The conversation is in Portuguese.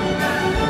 Música